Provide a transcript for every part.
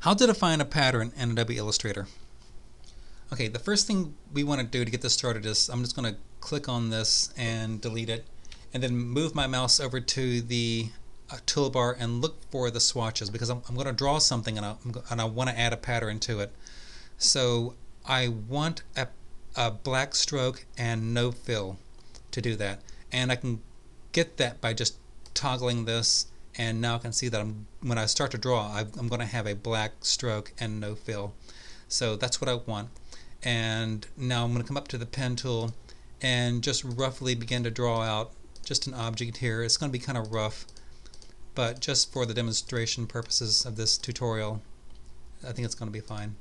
How to define a pattern in Adobe Illustrator. Okay, the first thing we want to do to get this started is I'm just going to click on this and delete it and then move my mouse over to the uh, toolbar and look for the swatches because I'm, I'm going to draw something and I, and I want to add a pattern to it. So I want a, a black stroke and no fill to do that and I can get that by just toggling this and now I can see that I'm when I start to draw I'm going to have a black stroke and no fill. So that's what I want. And now I'm going to come up to the pen tool and just roughly begin to draw out just an object here. It's going to be kind of rough but just for the demonstration purposes of this tutorial I think it's going to be fine.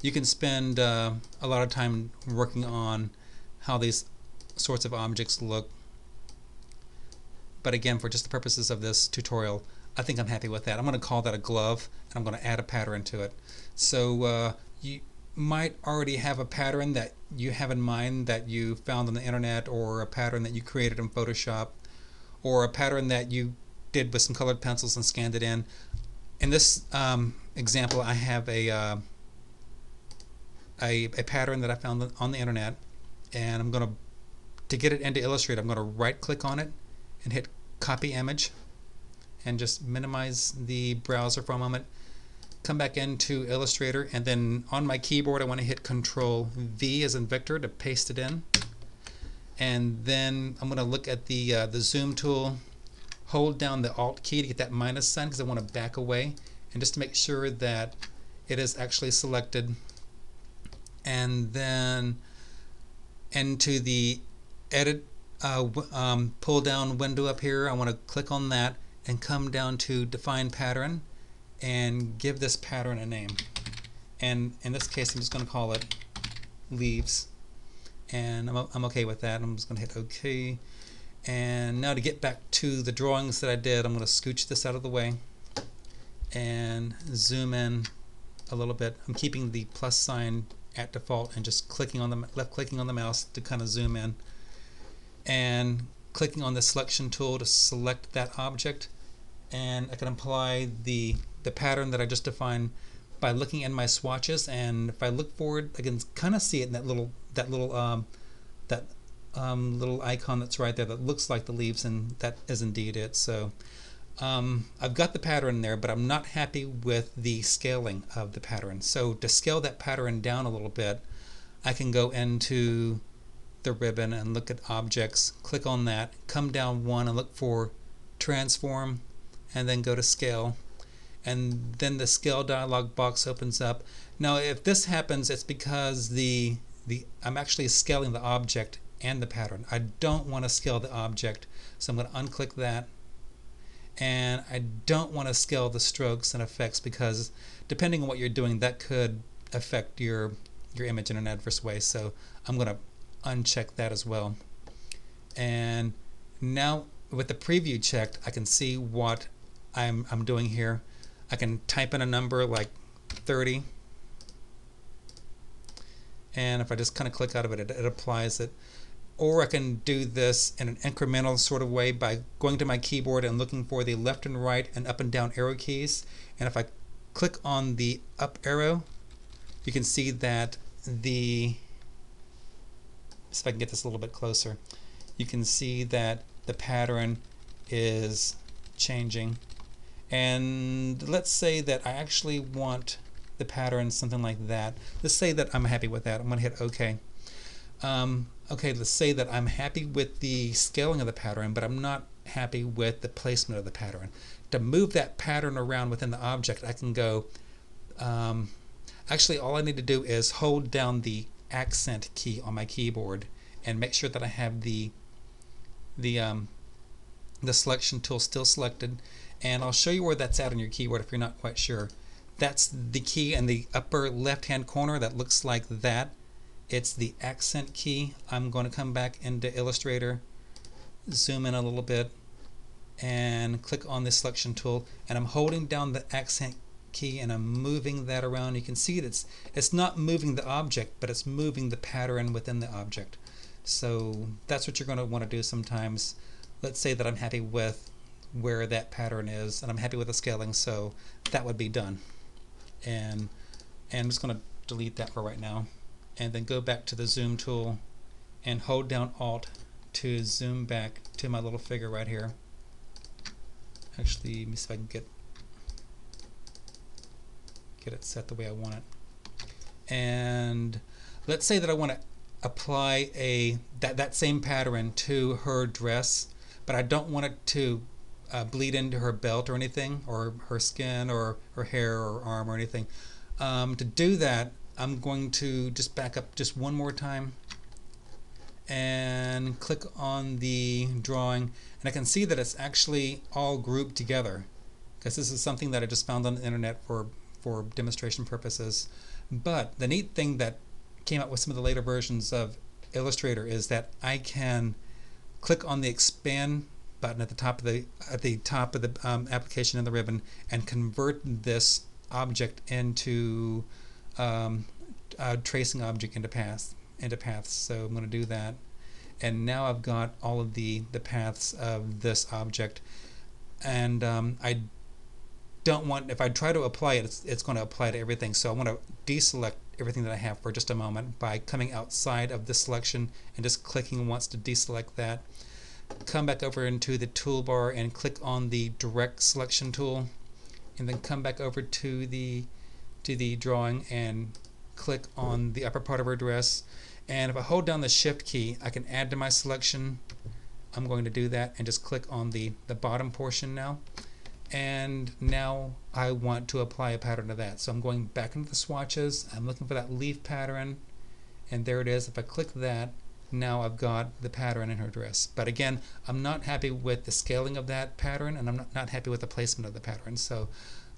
You can spend uh, a lot of time working on how these sorts of objects look. But again, for just the purposes of this tutorial, I think I'm happy with that. I'm going to call that a glove, and I'm going to add a pattern to it. So uh, you might already have a pattern that you have in mind that you found on the internet, or a pattern that you created in Photoshop, or a pattern that you did with some colored pencils and scanned it in. In this um, example, I have a, uh, a, a pattern that I found on the internet and I'm going to to get it into Illustrator I'm going to right click on it and hit copy image and just minimize the browser for a moment. Come back into Illustrator and then on my keyboard I want to hit control V as in Victor to paste it in. And then I'm going to look at the uh, the zoom tool. Hold down the alt key to get that minus sign because I want to back away. And just to make sure that it is actually selected. And then into the edit uh, um, pull down window up here. I want to click on that and come down to define pattern and give this pattern a name. And in this case I'm just going to call it leaves. And I'm, I'm okay with that. I'm just going to hit OK and now to get back to the drawings that I did I'm going to scooch this out of the way and zoom in a little bit. I'm keeping the plus sign at default and just clicking on the left clicking on the mouse to kind of zoom in. And clicking on the selection tool to select that object. And I can apply the the pattern that I just defined by looking in my swatches. And if I look forward I can kind of see it in that little that little um, that um, little icon that's right there that looks like the leaves and that is indeed it. So um, I've got the pattern there, but I'm not happy with the scaling of the pattern. So to scale that pattern down a little bit, I can go into the ribbon and look at objects, click on that, come down one and look for transform, and then go to scale. And then the scale dialog box opens up. Now if this happens, it's because the, the I'm actually scaling the object and the pattern. I don't want to scale the object, so I'm going to unclick that and I don't want to scale the strokes and effects because depending on what you're doing that could affect your your image in an adverse way. So I'm going to uncheck that as well. And now with the preview checked I can see what I'm, I'm doing here. I can type in a number like 30 and if I just kind of click out of it, it, it applies it or I can do this in an incremental sort of way by going to my keyboard and looking for the left and right and up and down arrow keys. And if I click on the up arrow you can see that the if I can get this a little bit closer. You can see that the pattern is changing. And let's say that I actually want the pattern something like that. Let's say that I'm happy with that. I'm gonna hit OK um, okay, let's say that I'm happy with the scaling of the pattern, but I'm not happy with the placement of the pattern. To move that pattern around within the object, I can go, um, actually all I need to do is hold down the accent key on my keyboard and make sure that I have the the um, the selection tool still selected and I'll show you where that's at on your keyboard if you're not quite sure. That's the key in the upper left hand corner that looks like that it's the accent key. I'm going to come back into Illustrator, zoom in a little bit, and click on the selection tool. And I'm holding down the accent key and I'm moving that around. You can see that it's, it's not moving the object, but it's moving the pattern within the object. So that's what you're going to want to do sometimes let's say that I'm happy with where that pattern is and I'm happy with the scaling so that would be done and and I'm just going to delete that for right now and then go back to the zoom tool and hold down alt to zoom back to my little figure right here. Actually let me see if I can get get it set the way I want it. And let's say that I want to apply a that, that same pattern to her dress but I don't want it to uh, bleed into her belt or anything or her skin or her hair or arm or anything. Um, to do that I'm going to just back up just one more time and click on the drawing. And I can see that it's actually all grouped together because this is something that I just found on the internet for for demonstration purposes. But the neat thing that came out with some of the later versions of Illustrator is that I can click on the expand button at the top of the at the top of the um, application in the ribbon and convert this object into um, tracing object into paths into paths. So I'm going to do that. And now I've got all of the the paths of this object. And um, I don't want if I try to apply it it's, it's going to apply to everything. So I want to deselect everything that I have for just a moment by coming outside of the selection and just clicking once to deselect that. Come back over into the toolbar and click on the direct selection tool and then come back over to the to the drawing and click on the upper part of her dress. And if I hold down the shift key I can add to my selection. I'm going to do that and just click on the the bottom portion now. And now I want to apply a pattern to that. So I'm going back into the swatches. I'm looking for that leaf pattern. And there it is. If I click that now I've got the pattern in her dress. But again I'm not happy with the scaling of that pattern and I'm not, not happy with the placement of the pattern. So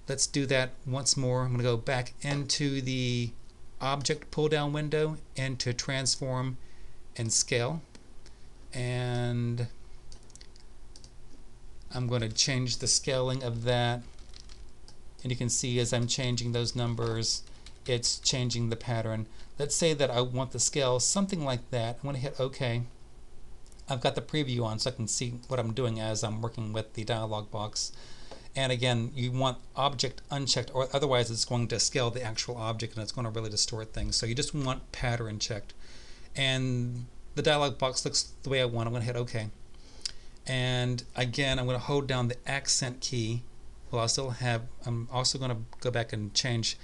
let's do that once more. I'm going to go back into the object pull down window into transform and scale. And I'm going to change the scaling of that. And you can see as I'm changing those numbers it's changing the pattern. Let's say that I want the scale something like that. I'm going to hit OK I've got the preview on so I can see what I'm doing as I'm working with the dialog box and again you want object unchecked or otherwise it's going to scale the actual object and it's going to really distort things. So you just want pattern checked. And the dialog box looks the way I want. I'm going to hit OK and again I'm going to hold down the accent key well I'll still have I'm also going to go back and change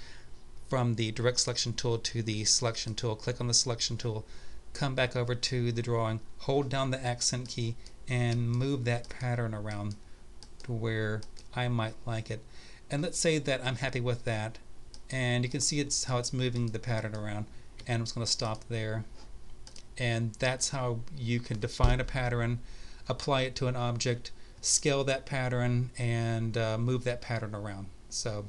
from the direct selection tool to the selection tool. Click on the selection tool come back over to the drawing hold down the accent key and move that pattern around to where I might like it and let's say that I'm happy with that and you can see it's how it's moving the pattern around and I'm just going to stop there and that's how you can define a pattern apply it to an object, scale that pattern, and uh, move that pattern around. So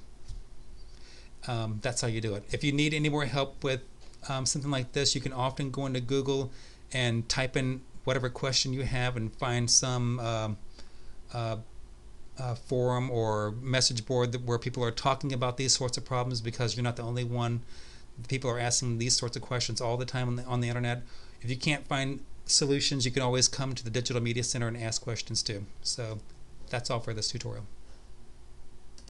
um, that's how you do it. If you need any more help with um, something like this, you can often go into Google and type in whatever question you have and find some um, uh, uh, forum or message board that, where people are talking about these sorts of problems because you're not the only one. People are asking these sorts of questions all the time on the, on the internet. If you can't find solutions, you can always come to the Digital Media Center and ask questions too. So that's all for this tutorial.